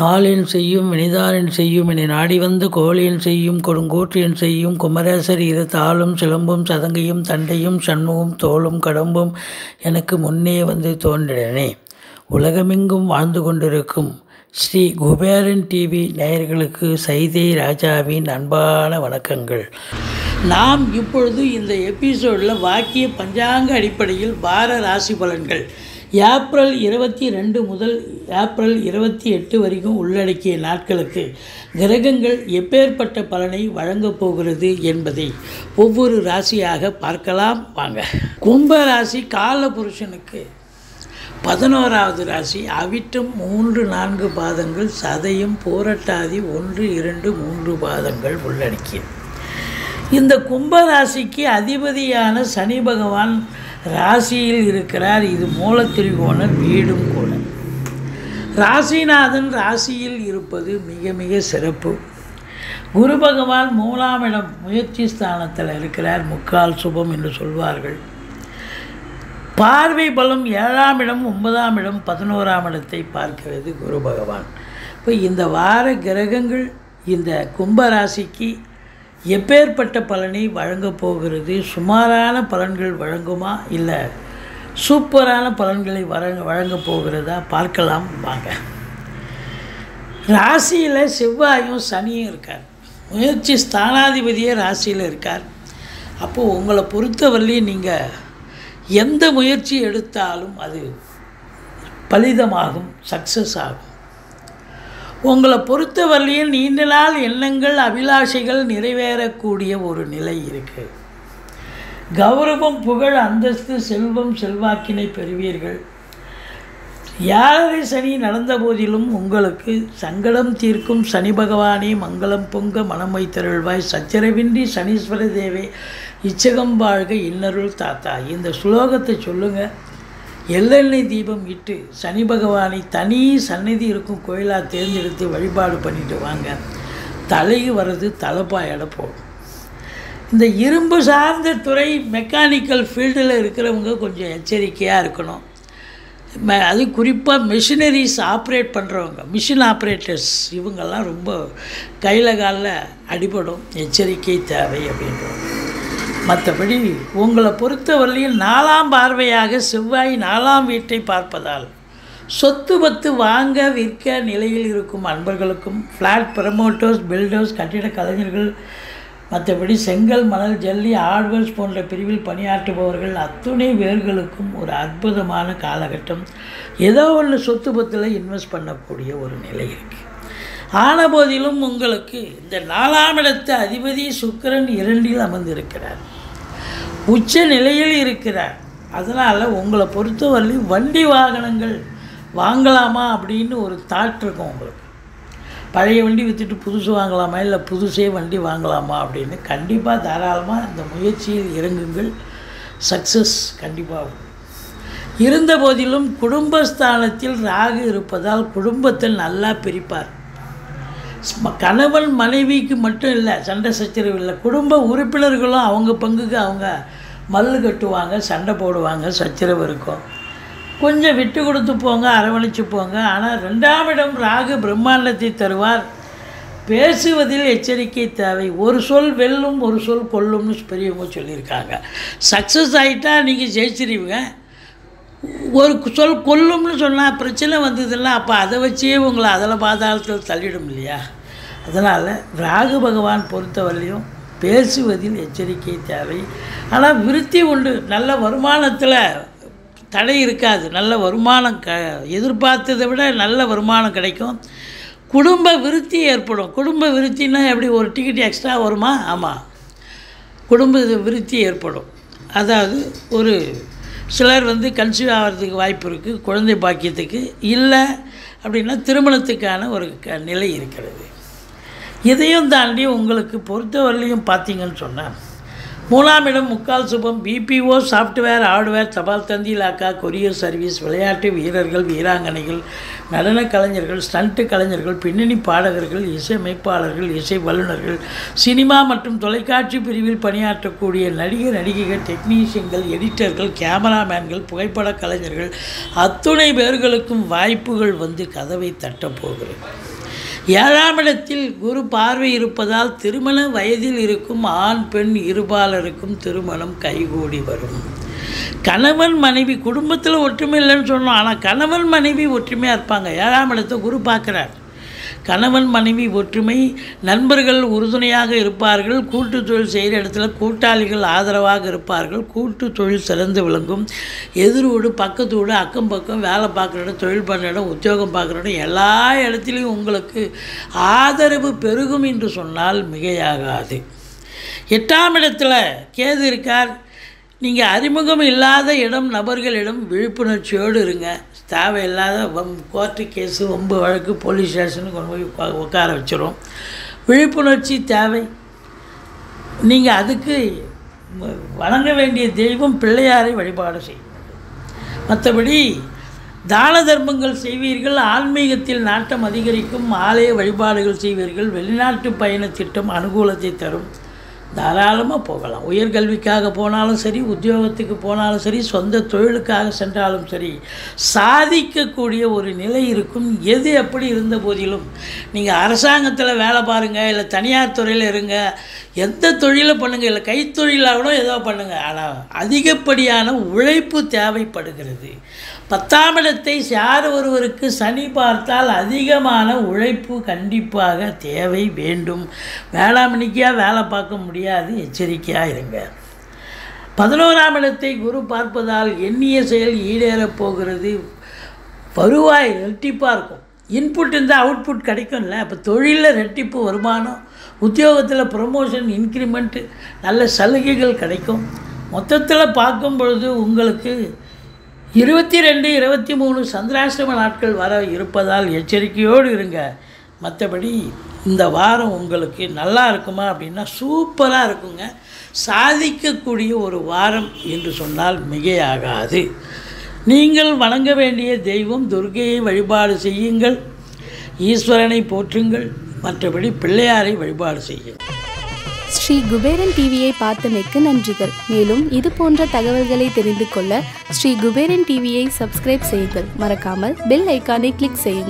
நாளின் செய்யும் வினிதாரின் செய்யும் என்னை நாடி வந்த கோழியின் செய்யும் கொடுங்கூற்றியன் செய்யும் குமரேசர் இரு தாளும் சிலம்பும் சதங்கையும் தண்டையும் சண்முகம் தோளும் கடம்பும் எனக்கு முன்னே வந்து தோன்றினனே. உலகமெங்கும் வாழ்ந்து கொண்டிருக்கும் ஸ்ரீ குபேரன் டிவி நேயர்களுக்கு சைதை ராஜாவின் அன்பான வணக்கங்கள். நாம் இப்பொழுது இந்த எபிசோடில் வாக்கிய பஞ்சாங்க அடிப்படையில் வார ராசி பலன்கள். ஏப்ரல் இருபத்தி ரெண்டு முதல் ஏப்ரல் இருபத்தி எட்டு வரைக்கும் உள்ளடக்கிய நாட்களுக்கு கிரகங்கள் எப்பேற்பட்ட பலனை வழங்கப் போகிறது என்பதை ஒவ்வொரு ராசியாக பார்க்கலாம். வாங்க. கும்ப ராசி கால புருஷனுக்கு பதினோராவது ராசி அவிட்டம் மூன்று நான்கு பாதங்கள் சதையும் போரட்டாதி ஒன்று இரண்டு மூன்று பாதங்கள் உள்ளடக்கியது. இந்த கும்பராசிக்கு அதிபதியான சனி பகவான் ராசியில் இருக்கிறார் இது மூலத்திரிகோணம் வீடும் கூட. ராசிநாதன் ராசியில் இருப்பது மிக மிக சிறப்பு. குரு பகவான் மூலாமிடம் முயற்சி ஸ்தானத்தில் இருக்கிறார் முக்கால் சுபம் என்று சொல்வார்கள். பார்வை பலம் ஏழாம் இடம் ஒன்பதாம் இடம் பதினோராம் இடத்தை பார்க்கிறது குரு பகவான். இப்போ இந்த வார கிரகங்கள் இந்த கும்பராசிக்கு எப்பேற்பட்ட பலனை வழங்கப் போகிறது? சுமாரான பலன்கள் வழங்குமா? இல்லை சூப்பரான பலன்களை வழங்க வழங்கப் போகிறதா? பார்க்கலாம் வாங்க. ராசியில் செவ்வாயும் சனியும் இருக்கார். முயற்சி ஸ்தானாதிபதியே ராசியில் இருக்கார். அப்போது உங்களை பொறுத்தவரையிலையும் நீங்கள் எந்த முயற்சி எடுத்தாலும் அது பலிதமாகும் சக்ஸஸ் ஆகும். உங்களை பொறுத்தவரையில் நீண்ட நாள் எண்ணங்கள் அபிலாஷைகள் நிறைவேறக்கூடிய ஒரு நிலை இருக்குது கௌரவம் புகழ் அந்தஸ்து செல்வம் செல்வாக்கினை பெறுவீர்கள். யாரை சனி நடந்த போதிலும் உங்களுக்கு சங்கடம் தீர்க்கும் சனி பகவானே மங்களம் பொங்க மனம் தருள்வாய் சச்சரவின்றி சனீஸ்வர தேவே இச்சகம் வாழ்க இன்னருள் தாத்தா. இந்த ஸ்லோகத்தை சொல்லுங்கள் எள்ளெண்ணெய் தீபம் இட்டு சனி பகவானை தனி சந்நிதி இருக்கும் கோயிலாக தேர்ந்தெடுத்து வழிபாடு பண்ணிட்டு வாங்க. தலைக்கு வர்றது தலைப்பாயோட போகும். இந்த இரும்பு சார்ந்த துறை மெக்கானிக்கல் ஃபீல்டில் இருக்கிறவங்க கொஞ்சம் எச்சரிக்கையாக இருக்கணும். அது குறிப்பாக மிஷினரிஸ் ஆப்ரேட் பண்ணுறவங்க மிஷின் ஆப்ரேட்டர்ஸ் இவங்கெல்லாம் ரொம்ப கையில் காலில் அடிபடும். எச்சரிக்கை தேவை அப்படின்றவங்க மற்றபடி உங்களை பொறுத்தவரையில் நாலாம் பார்வையாக செவ்வாய் நாலாம் வீட்டை பார்ப்பதால் சொத்து பத்து வாங்க விற்க நிலையில் இருக்கும் அன்பர்களுக்கும் ஃப்ளாட் ப்ரமோட்டர்ஸ் பில்டர்ஸ் கட்டிட கலைஞர்கள் மற்றபடி செங்கல் மணல் ஜல்லி ஆட்வர்ஸ் போன்ற பிரிவில் பணியாற்றுபவர்கள் அத்துணை வேர்களுக்கும் ஒரு அற்புதமான காலகட்டம். ஏதோ ஒன்று சொத்து பத்தில் இன்வெஸ்ட் பண்ணக்கூடிய ஒரு நிலை இருக்குது ஆன போதிலும் உங்களுக்கு இந்த நாலாம் இடத்து அதிபதி சுக்கரன் இரண்டில் அமர்ந்திருக்கிறார். உச்ச நிலையில் இருக்கிறார். அதனால் உங்களை பொறுத்தவரையிலும் வண்டி வாகனங்கள் வாங்கலாமா அப்படின்னு ஒரு தாட் இருக்கும் உங்களுக்கு. பழைய வண்டி விற்றுட்டு புதுசு வாங்கலாமா இல்லை புதுசே வண்டி வாங்கலாமா அப்படின்னு கண்டிப்பாக தாராளமாக இந்த முயற்சியில் இறங்குங்கள். சக்ஸஸ் கண்டிப்பாக இருந்த போதிலும் குடும்பஸ்தானத்தில் ராகு இருப்பதால் குடும்பத்தில் நல்லா பிரிப்பார். கணவன் மனைவிக்கு மட்டும் இல்லை சண்டை சச்சரவு இல்லை. குடும்ப உறுப்பினர்களும் அவங்க பங்குக்கு அவங்க மல்லு கட்டுவாங்க சண்டை போடுவாங்க சச்சரவு இருக்கும். கொஞ்சம் விட்டு கொடுத்து போங்க அரவணைச்சு போங்க. ஆனால் ரெண்டாம் இடம் ராகு பிரம்மாண்டத்தை தருவார். பேசுவதில் எச்சரிக்கை தேவை. ஒரு சொல் வெல்லும் ஒரு சொல் கொல்லும்னு பெரியவங்க சொல்லியிருக்காங்க. சக்ஸஸ் ஆகிட்டா நீங்கள் ஜெயிச்சிருவீங்க. ஒரு சொல் கொல்லும்னு சொன்னால் பிரச்சனை வந்ததுன்னா அப்போ அதை வச்சே உங்களை அதில் பாதாளத்தில் தள்ளிடும் இல்லையா? அதனால் ராகு பகவான் பொறுத்தவரையிலையும் பேசுவதில் எச்சரிக்கை தேவை. ஆனால் விருத்தி உண்டு. நல்ல வருமானத்தில் தடை இருக்காது. நல்ல வருமானம் க எதிர்பார்த்ததை விட நல்ல வருமானம் கிடைக்கும். குடும்ப விருத்தி ஏற்படும். குடும்ப விருத்தின்னா எப்படி ஒரு டிக்கெட் எக்ஸ்ட்ரா வருமா? ஆமாம் குடும்ப விருத்தி ஏற்படும். அதாவது ஒரு சிலர் வந்து கன்சீவ் ஆகிறதுக்கு வாய்ப்பு இருக்குது குழந்தை பாக்கியத்துக்கு இல்லை அப்படின்னா திருமணத்துக்கான ஒரு க நிலை இருக்கிறது. இதையும் தாண்டி உங்களுக்கு பொறுத்தவரையிலையும் பார்த்தீங்கன்னு சொன்னால் மூணாம் இடம் முக்கால் சுபம். பிபிஓ சாஃப்ட்வேர் ஹார்ட்வேர் தபால் தந்தி இலாக்கா கொரியர் சர்வீஸ் விளையாட்டு வீரர்கள் வீராங்கனைகள் நடன கலைஞர்கள் ஸ்டண்ட்டு கலைஞர்கள் பின்னணி பாடகர்கள் இசையமைப்பாளர்கள் இசை வல்லுநர்கள் சினிமா மற்றும் தொலைக்காட்சி பிரிவில் பணியாற்றக்கூடிய நடிகர் நடிகைகள் டெக்னீஷியன்கள் எடிட்டர்கள் கேமராமேன்கள் புகைப்பட கலைஞர்கள் அத்துணை பேர்களுக்கும் வாய்ப்புகள் வந்து கதவை தட்டப் ஏழாம் இடத்தில் குரு பார்வை இருப்பதால் திருமண வயதில் இருக்கும் ஆண் பெண் இருபாலருக்கும் திருமணம் கைகூடி வரும். கணவன் மனைவி குடும்பத்தில் ஒற்றுமை இல்லைன்னு சொன்னோம். ஆனால் கணவன் மனைவி ஒற்றுமையாக இருப்பாங்க. ஏழாம் இடத்தை குரு பார்க்குறார். கணவன் மனைவி ஒற்றுமை நண்பர்கள் உறுதுணையாக இருப்பார்கள் கூட்டு தொழில் செய்கிற இடத்துல கூட்டாளிகள் ஆதரவாக இருப்பார்கள் கூட்டு தொழில் சிறந்து விளங்கும். எதிரோடு பக்கத்து அக்கம் பக்கம் வேலை பார்க்குற இடம் தொழில் பண்ணுற இடம் உத்தியோகம் பார்க்குற இடம் எல்லா இடத்துலையும் உங்களுக்கு ஆதரவு பெருகும் என்று சொன்னால் மிகையாகாது. எட்டாம் இடத்துல கேது இருக்கார். நீங்கள் அறிமுகம் இல்லாத இடம் நபர்களிடம் விழிப்புணர்ச்சியோடு இருங்க. தேவையில்லாத வம் கோர்ட்டு கேஸு வம்பு வழக்கு போலீஸ் ஸ்டேஷனுக்கு கொண்டு போய் உட்கார வச்சிடும் விழிப்புணர்ச்சி தேவை. நீங்கள் அதுக்கு வணங்க வேண்டிய தெய்வம் பிள்ளையாரை வழிபாடு செய்யும் மற்றபடி தான தர்மங்கள் செய்வீர்கள் ஆன்மீகத்தில் நாட்டம் அதிகரிக்கும் ஆலய வழிபாடுகள் செய்வீர்கள் வெளிநாட்டு பயண திட்டம் அனுகூலத்தை தரும். தாராளமாக போகலாம். உயர்கல்விக்காக போனாலும் சரி உத்தியோகத்துக்கு போனாலும் சரி சொந்த தொழிலுக்காக சென்றாலும் சரி சாதிக்கக்கூடிய ஒரு நிலை இருக்கும். எது எப்படி இருந்த போதிலும் நீங்கள் அரசாங்கத்தில் வேலை பாருங்கள் இல்லை தனியார் துறையில் இருங்க எந்த தொழிலை பண்ணுங்கள் இல்லை கைத்தொழிலாக கூட ஏதோ பண்ணுங்கள் ஆனால் அதிகப்படியான உழைப்பு தேவைப்படுகிறது. பத்தாம் இடத்தை யார் ஒருவருக்கு சனி பார்த்தால் அதிகமான உழைப்பு கண்டிப்பாக தேவை வேண்டும். வேளாண்மைக்காக வேலை பார்க்க முடியாது எச்சரிக்கையாக இருங்க. பதினோராம் இடத்தை குரு பார்ப்பதால் எண்ணிய செயல் ஈடேறப் போகிறது. வருவாய் ரெட்டிப்பாக இருக்கும். இன்புட் இருந்தால் அவுட்புட் கிடைக்கும்ல. அப்போ தொழிலில் ரெட்டிப்பு வருமானம் உத்தியோகத்தில் ப்ரொமோஷன் இன்க்ரிமெண்ட்டு நல்ல சலுகைகள் கிடைக்கும். மொத்தத்தில் பார்க்கும் பொழுது உங்களுக்கு இருபத்தி ரெண்டு இருபத்தி மூணு சந்திராசிரம நாட்கள் வர இருப்பதால் எச்சரிக்கையோடு இருங்க. மற்றபடி இந்த வாரம் உங்களுக்கு நல்லா இருக்குமா அப்படின்னா சூப்பராக இருக்குங்க. சாதிக்கக்கூடிய ஒரு வாரம் என்று சொன்னால் மிகையாகாது. நீங்கள் வணங்க வேண்டிய தெய்வம் துர்கையை வழிபாடு செய்யுங்கள். ஈஸ்வரனை போற்றுங்கள். மற்றபடி பிள்ளையாரை வழிபாடு செய்யுங்கள். ஸ்ரீ குபேரன் டிவியை பார்த்தமைக்கு நன்றிகள். மேலும் இது போன்ற தகவல்களை தெரிந்து கொள்ள ஸ்ரீ குபேரன் டிவியை சப்ஸ்கிரைப் செய்யுங்கள். மறக்காமல் பெல் ஐக்கானை கிளிக் செய்யுங்கள்.